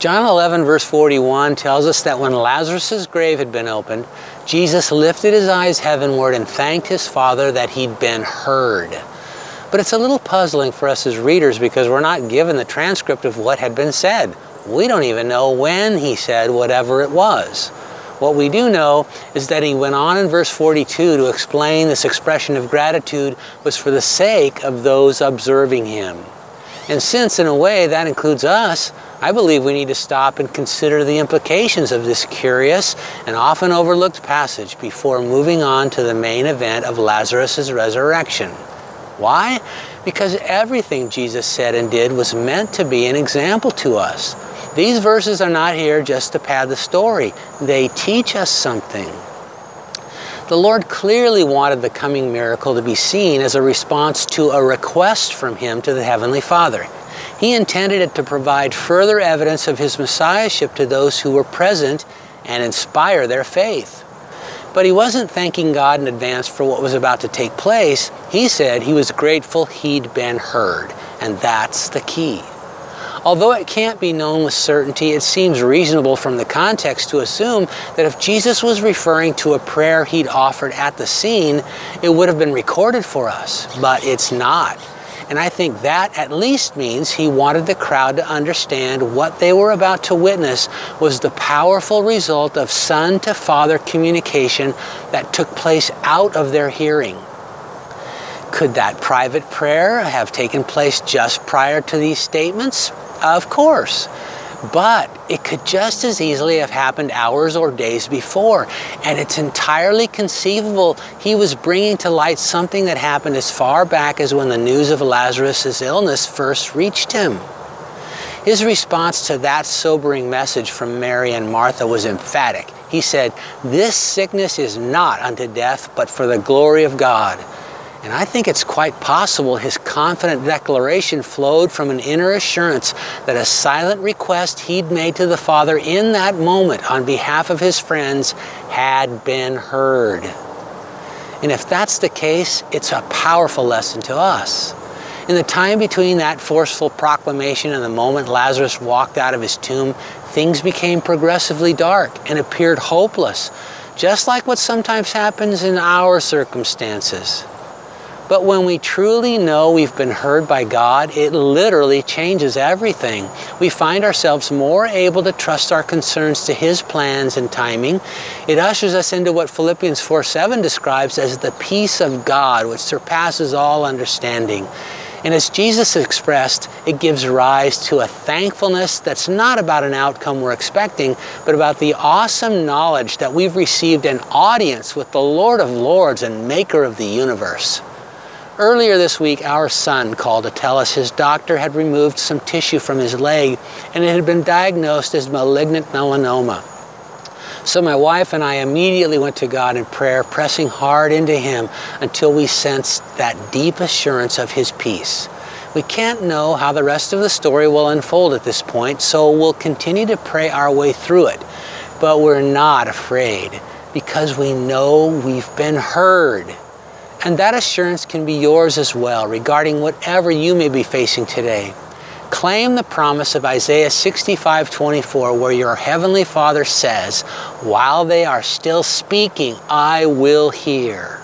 John 11, verse 41 tells us that when Lazarus' grave had been opened, Jesus lifted his eyes heavenward and thanked his Father that he'd been heard. But it's a little puzzling for us as readers because we're not given the transcript of what had been said. We don't even know when he said whatever it was. What we do know is that he went on in verse 42 to explain this expression of gratitude was for the sake of those observing him. And since, in a way, that includes us, I believe we need to stop and consider the implications of this curious and often overlooked passage before moving on to the main event of Lazarus' resurrection. Why? Because everything Jesus said and did was meant to be an example to us. These verses are not here just to pad the story, they teach us something. The Lord clearly wanted the coming miracle to be seen as a response to a request from Him to the Heavenly Father. He intended it to provide further evidence of His Messiahship to those who were present and inspire their faith. But he wasn't thanking God in advance for what was about to take place. He said he was grateful he'd been heard, and that's the key. Although it can't be known with certainty, it seems reasonable from the context to assume that if Jesus was referring to a prayer he'd offered at the scene, it would have been recorded for us. But it's not. And I think that at least means he wanted the crowd to understand what they were about to witness was the powerful result of son to father communication that took place out of their hearing. Could that private prayer have taken place just prior to these statements? Of course. But it could just as easily have happened hours or days before. And it's entirely conceivable he was bringing to light something that happened as far back as when the news of Lazarus' illness first reached him. His response to that sobering message from Mary and Martha was emphatic. He said, This sickness is not unto death, but for the glory of God and I think it's quite possible his confident declaration flowed from an inner assurance that a silent request he'd made to the Father in that moment on behalf of his friends had been heard. And if that's the case, it's a powerful lesson to us. In the time between that forceful proclamation and the moment Lazarus walked out of his tomb, things became progressively dark and appeared hopeless, just like what sometimes happens in our circumstances. But when we truly know we've been heard by God, it literally changes everything. We find ourselves more able to trust our concerns to His plans and timing. It ushers us into what Philippians 4 7 describes as the peace of God, which surpasses all understanding. And as Jesus expressed, it gives rise to a thankfulness that's not about an outcome we're expecting, but about the awesome knowledge that we've received an audience with the Lord of Lords and Maker of the universe. Earlier this week, our son called to tell us his doctor had removed some tissue from his leg and it had been diagnosed as malignant melanoma. So my wife and I immediately went to God in prayer, pressing hard into Him until we sensed that deep assurance of His peace. We can't know how the rest of the story will unfold at this point, so we'll continue to pray our way through it. But we're not afraid because we know we've been heard. And that assurance can be yours as well regarding whatever you may be facing today. Claim the promise of Isaiah 65 24, where your heavenly Father says, While they are still speaking, I will hear.